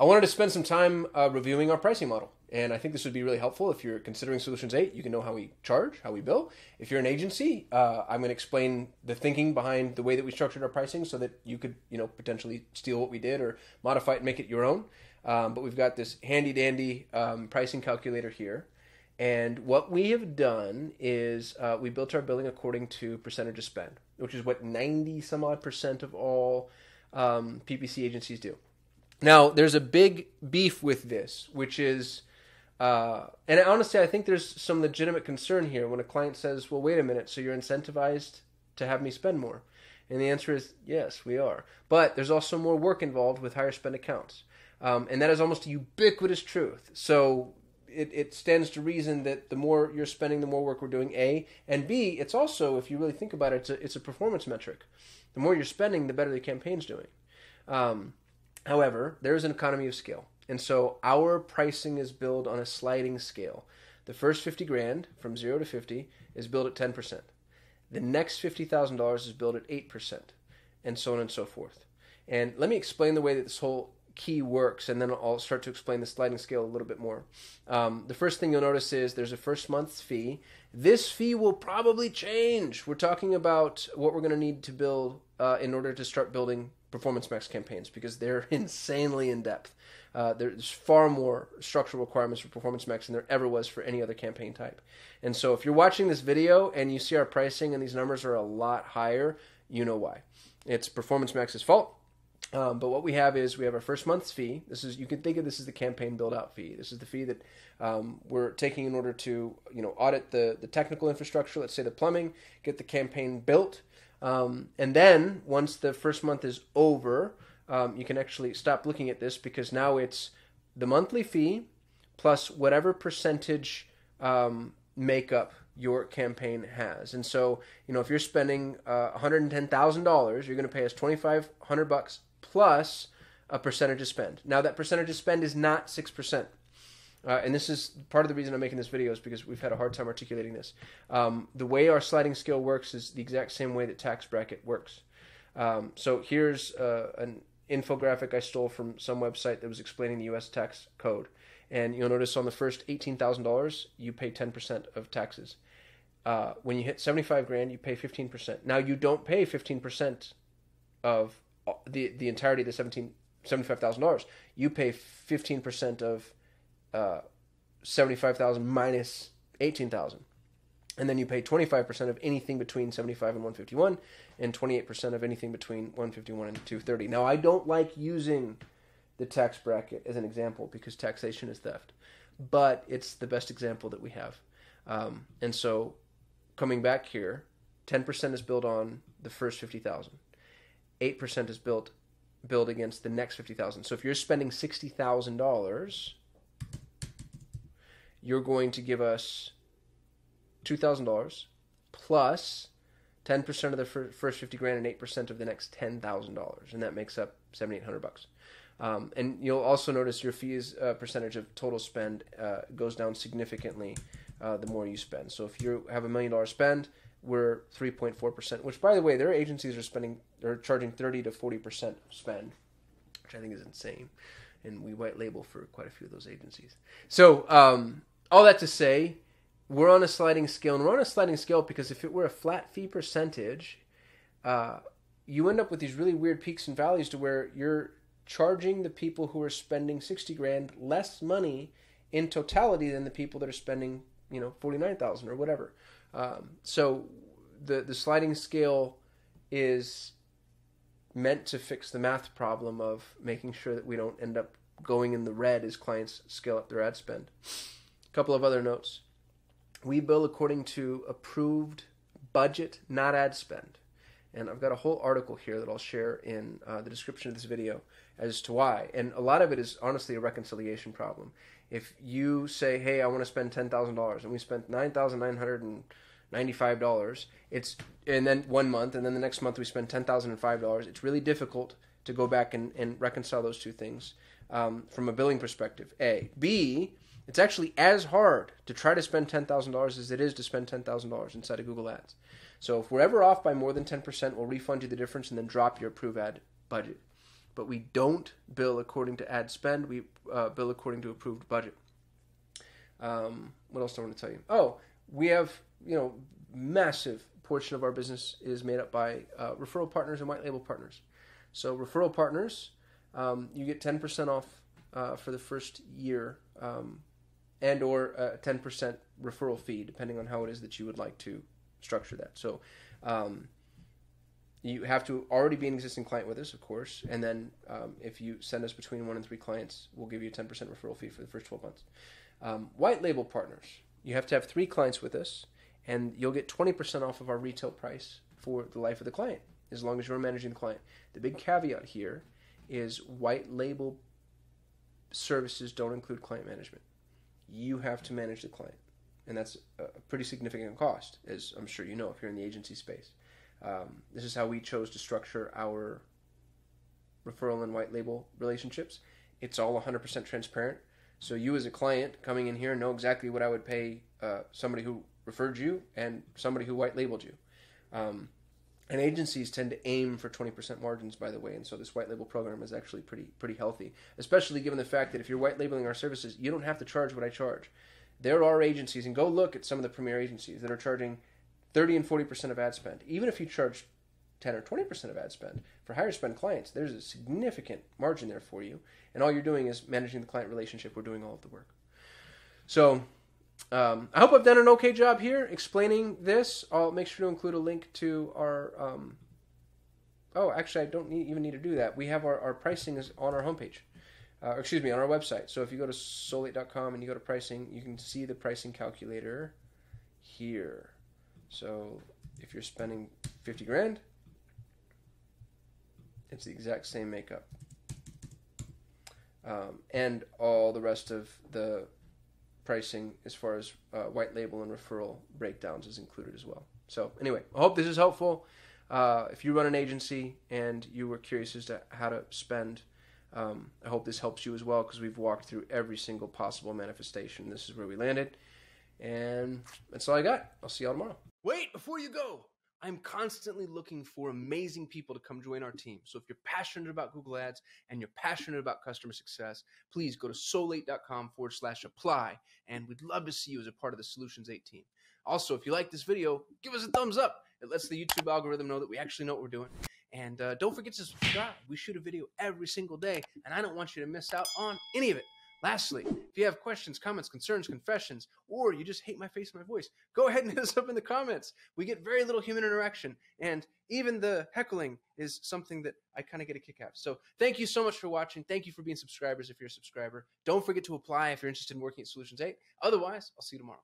I wanted to spend some time uh, reviewing our pricing model. And I think this would be really helpful if you're considering Solutions 8. You can know how we charge, how we bill. If you're an agency, uh, I'm going to explain the thinking behind the way that we structured our pricing so that you could, you know, potentially steal what we did or modify it and make it your own. Um, but we've got this handy dandy um, pricing calculator here. And what we have done is uh, we built our billing according to percentage of spend, which is what 90 some odd percent of all um, PPC agencies do. Now, there's a big beef with this, which is, uh, and honestly, I think there's some legitimate concern here when a client says, well, wait a minute, so you're incentivized to have me spend more? And the answer is yes, we are. But there's also more work involved with higher spend accounts. Um, and that is almost a ubiquitous truth. So it, it stands to reason that the more you're spending, the more work we're doing, A. And B, it's also, if you really think about it, it's a, it's a performance metric. The more you're spending, the better the campaign's doing. Um, However, there is an economy of scale. And so our pricing is built on a sliding scale. The first 50 grand from 0 to 50 is billed at 10%. The next $50,000 is billed at 8%, and so on and so forth. And let me explain the way that this whole key works, and then I'll start to explain the sliding scale a little bit more. Um, the first thing you'll notice is there's a first month's fee. This fee will probably change. We're talking about what we're going to need to build uh, in order to start building Performance Max campaigns because they're insanely in depth. Uh, there's far more structural requirements for Performance Max than there ever was for any other campaign type. And so if you're watching this video and you see our pricing and these numbers are a lot higher, you know why. It's Performance Max's fault. Um, but what we have is we have our first month's fee. This is you can think of this as the campaign build out fee. This is the fee that um, we're taking in order to you know audit the the technical infrastructure. Let's say the plumbing, get the campaign built, um, and then once the first month is over, um, you can actually stop looking at this because now it's the monthly fee plus whatever percentage um, makeup your campaign has. And so, you know, if you're spending uh, $110,000, you're going to pay us 2500 bucks plus a percentage of spend. Now that percentage of spend is not 6%. Uh, and this is part of the reason I'm making this video is because we've had a hard time articulating this. Um, the way our sliding scale works is the exact same way that tax bracket works. Um, so here's uh, an infographic I stole from some website that was explaining the U.S. tax code. And you'll notice on the first $18,000, you pay 10% of taxes. Uh, when you hit 75 grand, you pay 15%. Now you don't pay 15% of the the entirety of the 17 $75,000. You pay 15% of uh, 75,000 minus 18,000. And then you pay 25% of anything between 75 and 151 and 28% of anything between 151 and 230. Now, I don't like using the tax bracket as an example because taxation is theft, but it's the best example that we have. Um, and so coming back here, 10% is built on the first 50,000. 8% is built built against the next 50,000. So if you're spending $60,000 you're going to give us $2,000 plus 10% of the first 50 grand and 8% of the next $10,000. And that makes up 7,800 bucks. Um, and you'll also notice your fees uh, percentage of total spend uh, goes down significantly uh, the more you spend. So if you have a million dollar spend, we're 3.4%, which by the way, their agencies are spending, they're charging 30 to 40% spend, which I think is insane. And we white label for quite a few of those agencies. So, um, all that to say, we're on a sliding scale, and we're on a sliding scale because if it were a flat fee percentage, uh, you end up with these really weird peaks and valleys to where you're charging the people who are spending 60 grand less money in totality than the people that are spending, you know, 49,000 or whatever. Um, so the the sliding scale is meant to fix the math problem of making sure that we don't end up going in the red as clients scale up their ad spend. A couple of other notes. We bill according to approved budget, not ad spend. And I've got a whole article here that I'll share in uh, the description of this video as to why. And a lot of it is honestly a reconciliation problem. If you say, hey, I want to spend $10,000 and we spent $9,995, it's, and then one month, and then the next month we spend $10,005, it's really difficult to go back and, and reconcile those two things um, from a billing perspective. A. B, it's actually as hard to try to spend $10,000 as it is to spend $10,000 inside of Google Ads. So if we're ever off by more than 10%, we'll refund you the difference and then drop your approve ad budget. but we don't bill according to ad spend. We uh, bill according to approved budget. Um, what else do I want to tell you? Oh, we have you know massive portion of our business is made up by uh, referral partners and white label partners. So referral partners, um, you get ten percent off uh, for the first year, um, and or a ten percent referral fee, depending on how it is that you would like to structure that. So. Um, you have to already be an existing client with us, of course, and then um, if you send us between one and three clients, we'll give you a ten percent referral fee for the first twelve months. Um, white label partners, you have to have three clients with us, and you'll get 20% off of our retail price for the life of the client, as long as you're managing the client. The big caveat here is white label services don't include client management. You have to manage the client, and that's a pretty significant cost, as I'm sure you know if you're in the agency space. Um, this is how we chose to structure our referral and white label relationships. It's all 100% transparent. So you as a client coming in here know exactly what I would pay uh, somebody who referred you and somebody who white labeled you. Um, and agencies tend to aim for 20% margins, by the way, and so this white label program is actually pretty pretty healthy, especially given the fact that if you're white labeling our services, you don't have to charge what I charge. There are agencies, and go look at some of the premier agencies that are charging 30 and 40% of ad spend. Even if you charge 10 or 20% of ad spend for higher spend clients, there's a significant margin there for you. And all you're doing is managing the client relationship. We're doing all of the work. So um, I hope I've done an okay job here explaining this. I'll make sure to include a link to our. Um, oh, actually, I don't need, even need to do that. We have our, our pricing is on our homepage. Uh, excuse me, on our website. So if you go to sol8.com and you go to pricing, you can see the pricing calculator here. So if you're spending 50 grand, it's the exact same makeup. Um, and all the rest of the pricing as far as uh, white label and referral breakdowns is included as well. So anyway, I hope this is helpful. Uh, if you run an agency and you were curious as to how to spend, um, I hope this helps you as well because we've walked through every single possible manifestation. This is where we landed. And that's all I got. I'll see y'all tomorrow. Wait, before you go, I'm constantly looking for amazing people to come join our team. So if you're passionate about Google Ads and you're passionate about customer success, please go to sol8.com forward slash apply. And we'd love to see you as a part of the Solutions 8 team. Also, if you like this video, give us a thumbs up. It lets the YouTube algorithm know that we actually know what we're doing. And uh, don't forget to subscribe. We shoot a video every single day, and I don't want you to miss out on any of it. Lastly, if you have questions, comments, concerns, confessions, or you just hate my face and my voice, go ahead and hit us up in the comments. We get very little human interaction, and even the heckling is something that I kind of get a kick out. So thank you so much for watching. Thank you for being subscribers if you're a subscriber. Don't forget to apply if you're interested in working at Solutions 8. Otherwise, I'll see you tomorrow.